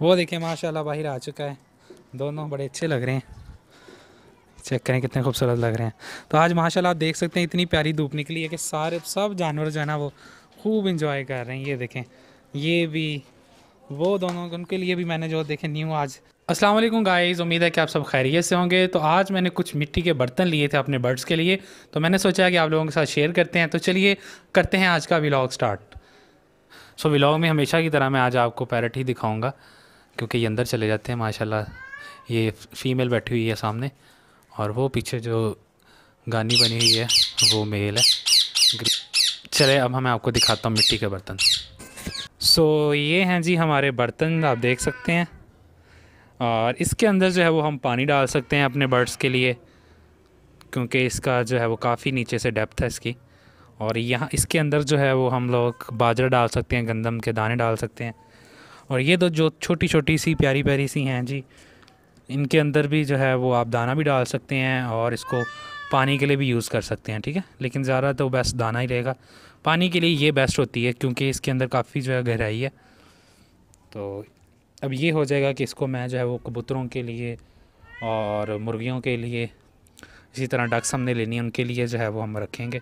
वो देखें माशाल्लाह बाहर आ चुका है। दोनों बड़े अच्छे लग रहे हैं। चेक करें कितने खूबसूरत लग रहे हैं। तो आज माशाल्लाह आप देख सकते हैं, इतनी प्यारी धूप निकली है कि सारे, सब जानवर जो है ना, वो खूब इंजॉय कर रहे हैं। ये देखें, ये भी, वो दोनों, उनके लिए भी मैंने जो देखे न्यू आज। अस्सलाम वालेकुम गाइस उम्मीद है कि आप सब खैरियत से होंगे। तो आज मैंने कुछ मिट्टी के बर्तन लिए थे अपने बर्ड्स के लिए। तो मैंने सोचा कि आप लोगों के साथ शेयर करते हैं। तो चलिए, करते हैं आज का व्लॉग स्टार्ट सो व्लॉग में हमेशा की तरह मैं आज आपको पैरट ही दिखाऊँगा। क्योंकि ये अंदर चले जाते हैं माशाल्लाह। ये फीमेल बैठी हुई है सामने और वो पीछे जो गानी बनी हुई है वो मेल है। चले अब मैं आपको दिखाता हूँ मिट्टी के बर्तन। सो so, ये हैं जी हमारे बर्तन आप देख सकते हैं। और इसके अंदर जो है वो हम पानी डाल सकते हैं अपने बर्ड्स के लिए क्योंकि इसका जो है वो काफ़ी नीचे से डेप्थ है इसकी। और यहाँ इसके अंदर जो है वो हम लोग बाजरा डाल सकते हैं गंदम के दाने डाल सकते हैं। और ये तो जो छोटी छोटी सी प्यारी प्यारी सी हैं जी, इनके अंदर भी जो है वो आप दाना भी डाल सकते हैं और इसको पानी के लिए भी यूज़ कर सकते हैं, ठीक है? लेकिन ज़्यादा तो बेस्ट दाना ही रहेगा। पानी के लिए ये बेस्ट होती है क्योंकि इसके अंदर काफ़ी जो है गहराई है। तो अब ये हो जाएगा कि इसको मैं जो है वो कबूतरों के लिए और मुर्गियों के लिए, इसी तरह डक्स हमने लेनी है, उनके लिए जो है वो हम रखेंगे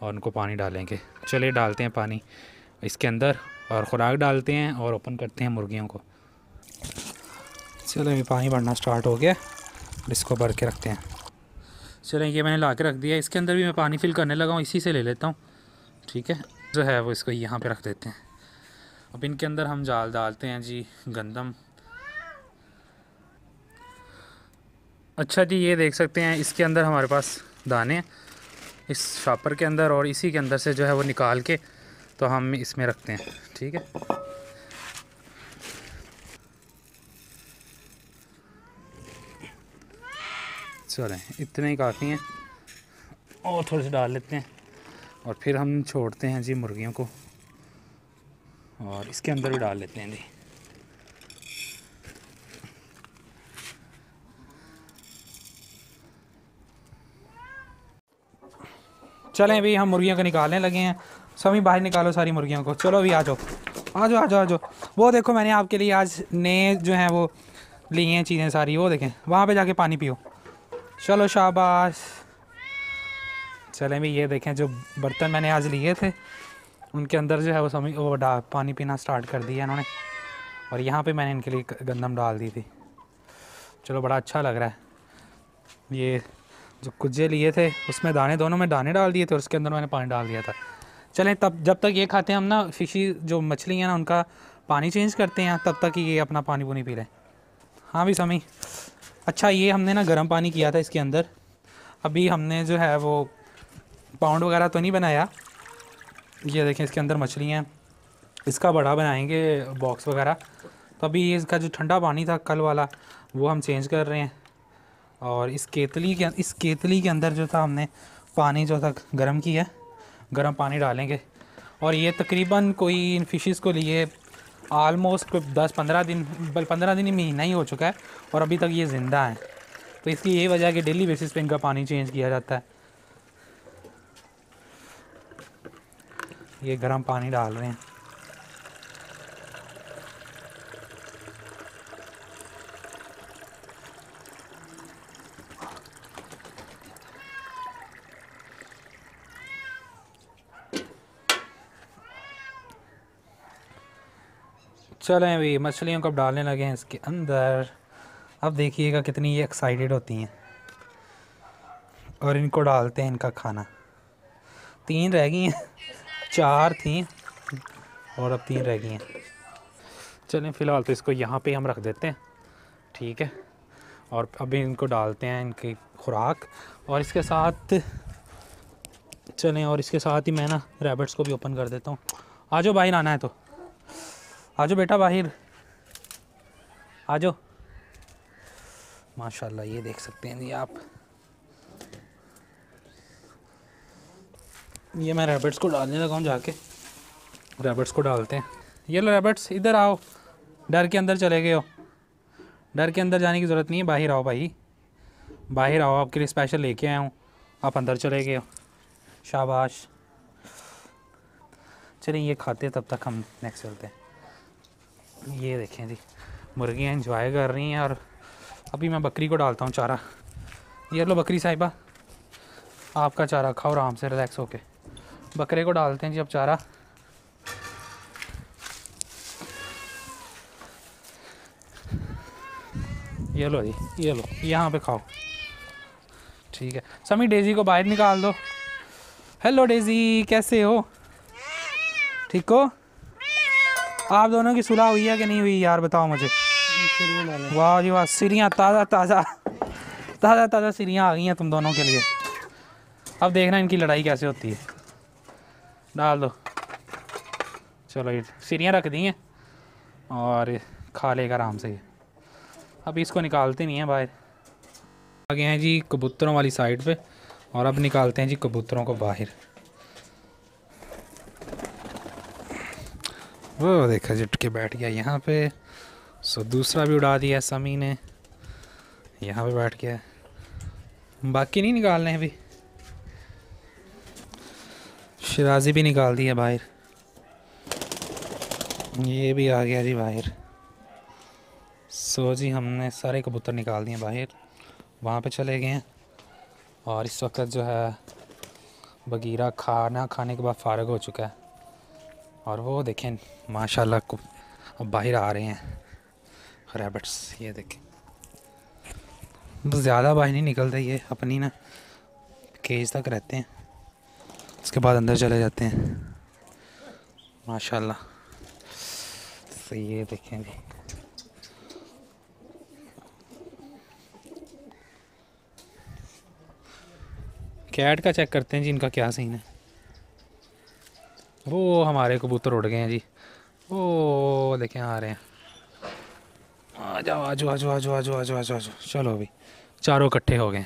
और उनको पानी डालेंगे। चलिए डालते हैं पानी। इसके अंदर और ख़ुराक डालते हैं और ओपन करते हैं मुर्गियों को। चलो अभी पानी भरना स्टार्ट हो गया इसको भर के रखते हैं। चलें ये मैंने ला के रख दिया। इसके अंदर भी मैं पानी फिल करने लगा हूँ, इसी से ले लेता हूँ। ठीक है? जो है वो इसको यहाँ पे रख देते हैं। अब इनके अंदर हम जाल डालते हैं जी, गंदम। अच्छा जी, ये देख सकते हैं, इसके अंदर हमारे पास दाने इस शापर के अंदर और इसी के अंदर से जो है वो निकाल के तो हम इसमें रखते हैं, ठीक है? चलें, इतने ही काफ़ी हैं। और थोड़े से डाल लेते हैं। और फिर हम छोड़ते हैं जी मुर्गियों को। और इसके अंदर भी डाल लेते हैं जी। चलें अभी हम मुर्गियों को निकालने लगे हैं। सभी बाहर निकालो सारी मुर्गियों को। चलो अभी आ जाओ। आ जाओ आ जाओ आ जाओ। वो देखो, मैंने आपके लिए आज नए जो हैं वो ली हैं चीज़ें सारी, वो देखें। वहाँ पे जाके पानी पियो। चलो, शाबाश। चलें भी, ये देखें, जो बर्तन मैंने आज लिए थे, उनके अंदर जो है वो समी वो पानी पीना स्टार्ट कर दिया इन्होंने। और यहाँ पे मैंने इनके लिए गंदम डाल दी थी। चलो, बड़ा अच्छा लग रहा है। ये जो कुजे लिए थे, उसमें दाने, दोनों में दाने डाल दिए थे, और उसके अंदर मैंने पानी डाल दिया था। चलें, तब, जब तक ये खाते हैं, हम ना फिशी जो मछली है ना, उनका पानी चेंज करते हैं, तब तक ये अपना पानी पुनी पी लें। हाँ भी समी। अच्छा ये हमने ना गर्म पानी किया था इसके अंदर। अभी हमने जो है वो पाउंड वगैरह तो नहीं बनाया। ये देखें, इसके अंदर मछलियाँ इसका बड़ा बनाएँगे बॉक्स वगैरह। तो अभी इसका जो ठंडा पानी था, कल वाला, वो हम चेंज कर रहे हैं। और इस केतली के, इस केतली के अंदर जो था हमने पानी जो था गर्म किया। गर्म पानी डालेंगे। और ये तकरीबन कोई इन फिशेस को लिए आलमोस्ट कोई दस पंद्रह दिन, बल पंद्रह दिन ही महीना ही हो चुका है और अभी तक ये ज़िंदा हैं। तो इसकी यही वजह है कि डेली बेसिस पे इनका पानी चेंज किया जाता है। ये गर्म पानी डाल रहे हैं। चलें अभी, मछलियों को अब डालने लगे हैं इसके अंदर। अब देखिएगा कितनी ये एक्साइटेड होती हैं। और इनको डालते हैं इनका खाना। तीन रह गई हैं। चार थी और अब तीन रह गई हैं। चलें फ़िलहाल तो इसको यहाँ पे हम रख देते हैं। ठीक है? और अभी इनको डालते हैं इनकी खुराक। और इसके साथ, चलें और इसके साथ ही मैं ना रैबिट्स को भी ओपन कर देता हूँ। आ जाओ बाहर आना है तो। आ जाओ बेटा बाहर। आ जाओ माशाल्लाह, ये देख सकते हैं जी आप। ये मैं रैबिट्स को डालने लगा हूँ जाके। रैबिट्स को डालते हैं। ये लो रैबिट्स इधर आओ। डर के अंदर चले गए हो। डर के अंदर जाने की ज़रूरत नहीं है, बाहर आओ भाई। बाहर आओ, आपके लिए स्पेशल लेके आया हूँ। आप अंदर चले गए हो। शाबाश। चलिए, ये खाते तब तक हम नेक्स्ट चलते हैं। ये देखें जी, मुर्गियाँ इंजॉय कर रही हैं और अभी मैं बकरी को डालता हूँ चारा। ये लो बकरी साहिबा, आपका चारा खाओ आराम से रिलैक्स होके। बकरे को डालते हैं जी अब चारा। ये लो जी, ये लो, यहाँ पे खाओ। ठीक है, समी डेजी को बाहर निकाल दो। हेलो डेजी, कैसे हो? ठीक हो? आप दोनों की सुलह हुई है कि नहीं हुई यार बताओ मुझे? वाह जी वाह सिरियाँ ताज़ा ताज़ा ताज़ा ताज़ा सिरियाँ आ गई हैं तुम दोनों के लिए। अब देखना इनकी लड़ाई कैसे होती है। डाल दो। चलो ये सिरियाँ रख दी हैं और खा लेगा आराम से। ये अभी इसको निकालते नहीं हैं बाहर। आ गए हैं जी कबूतरों वाली साइड पे और अब निकालते हैं जी कबूतरों को बाहर। वो देखा जिट के बैठ गया यहाँ पे। सो दूसरा भी उड़ा दिया समी ने। यहाँ पे बैठ गया। बाकी नहीं निकालने हैं अभी। शराजी भी निकाल दिया बाहर। ये भी आ गया जी बाहर। सो जी, हमने सारे कबूतर निकाल दिए बाहर। वहाँ पे चले गए हैं। और इस वक्त जो है, बगीरा खाना खाने के बाद फारग हो चुका है। और वो देखें, माशाल्लाह को अब बाहर आ रहे हैं। रैबिट्स ये देखें। बस ज़्यादा बाहर नहीं निकलते, ये अपनी ना केज तक रहते हैं। उसके बाद अंदर चले जाते हैं। माशाल्लाह। तो ये देखें जी कैट का चेक करते हैं जी, इनका क्या सीन है। वो हमारे कबूतर उड़ गए हैं जी। वो देखें, आ रहे हैं। आ जाओ आ जाओ आ जाओ आ जाओ आ जाओ आ जाओ आ जाओ चलो अभी, चारों इकट्ठे हो गए।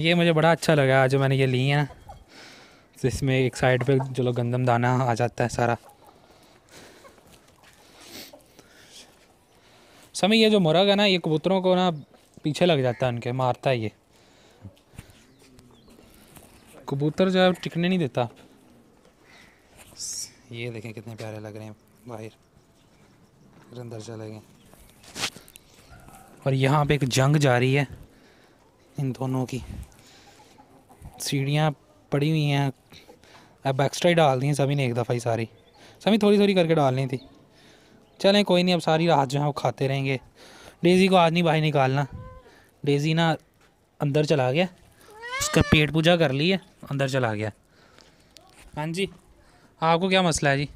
ये मुझे बड़ा अच्छा लगा, जो मैंने ये ली हैं। जिसमें एक साइड पे चलो गंदम दाना आ जाता है सारा। समय ये जो मुर्ग है ना, ये कबूतरों को ना पीछे लग जाता है उनके, मारता है ये। कबूतर जो है टिकने नहीं देता। ये देखें कितने प्यारे लग रहे हैं बाहर। फिर अंदर चले गए। और यहाँ पे एक जंग जारी है इन दोनों की। सीढ़ियाँ पड़ी हुई हैं। अब एक्स्ट्रा ही डाल दी सभी ने एक दफ़ा ही सारी। सभी थोड़ी थोड़ी करके डालनी थी। चलें, कोई नहीं, अब सारी रात जो है वो खाते रहेंगे। डेज़ी को आज नहीं बाहर निकालना। डेज़ी ना अंदर चला गया। उसका पेट पूजा कर ली है, अंदर चला गया। हाँ जी। आपको क्या मसला है जी?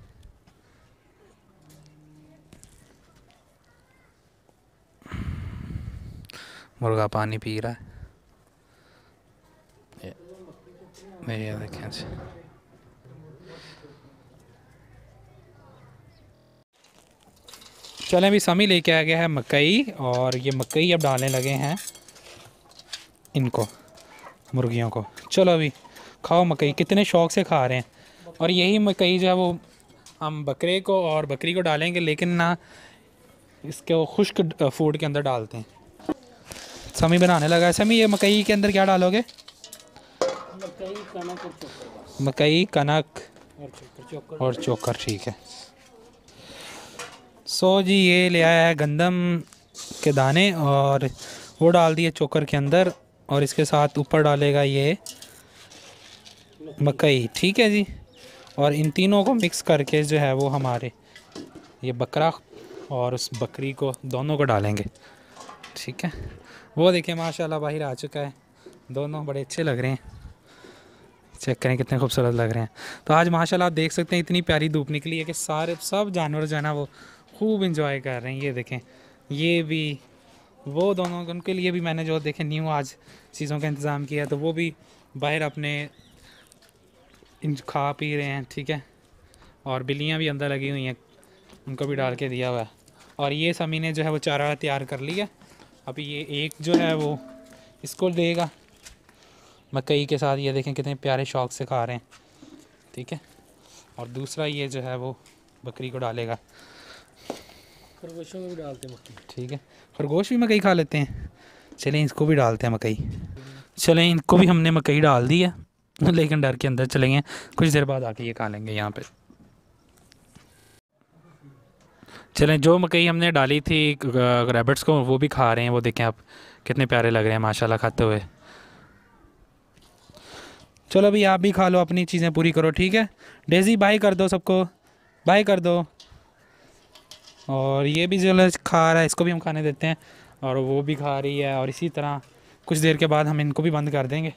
मुर्गा पानी पी रहा है। ये देखें जी चलें अभी समी लेके आ गया है मकई और ये मकई अब डालने लगे हैं इनको मुर्गियों को। चलो अभी खाओ मकई कितने शौक से खा रहे हैं। और यही मकई जो है वो हम बकरे को और बकरी को डालेंगे, लेकिन ना इसके वो खुश्क फ़ूड के अंदर डालते हैं। समी बनाने लगा है। समी, ये मकई के अंदर क्या डालोगे? मकई, कनक। और चोकर, ठीक है। सो जी, ये ले आया है गंदम के दाने और वो डाल दिए चोकर के अंदर और इसके साथ ऊपर डालेगा ये मकई, ठीक है जी? और इन तीनों को मिक्स करके जो है वो हमारे ये बकरा और उस बकरी को दोनों को डालेंगे। ठीक है? वो देखिए, माशाल्लाह, बाहर आ चुका है। दोनों बड़े अच्छे लग रहे हैं। चेक करें कितने खूबसूरत लग रहे हैं। तो आज माशाल्लाह आप देख सकते हैं, इतनी प्यारी धूप निकली है कि सारे, सब जानवर जो है ना वो खूब इंजॉय कर रहे हैं। ये देखें, ये भी, वो दोनों, उनके लिए भी मैंने जो देखें न्यू आज चीज़ों का इंतज़ाम किया। तो वो भी बाहर अपने खा पी रहे हैं ठीक है? और बिल्लियाँ भी अंदर लगी हुई हैं उनको भी डाल के दिया हुआ है। और ये समी ने जो है वो चारा तैयार कर लिया। अभी ये एक जो है वो इसको देगा। मकई के साथ ये देखें कितने प्यारे शौक से खा रहे हैं ठीक है? और दूसरा ये जो है वो बकरी को डालेगा। खरगोशों में भी डालते हैं मक्खी ठीक है? खरगोश भी मकई खा लेते हैं। चलें इसको भी डालते हैं मकई। चलें इनको भी हमने मकई डाल दी है। लेकिन डर के अंदर चलेंगे। कुछ देर बाद आके ये खा लेंगे यहाँ पे। चलें, जो मकई हमने डाली थी रैबिट्स को, वो भी खा रहे हैं, वो देखें आप, कितने प्यारे लग रहे हैं, माशाल्लाह, खाते हुए। चलो अभी आप भी खा लो, अपनी चीज़ें पूरी करो, ठीक है? डेजी बाय कर दो सबको। बाय कर दो। और ये भी जो खा रहा है, इसको भी हम खाने देते हैं। और वो भी खा रही है, और इसी तरह, कुछ देर के बाद हम इनको भी बंद कर देंगे।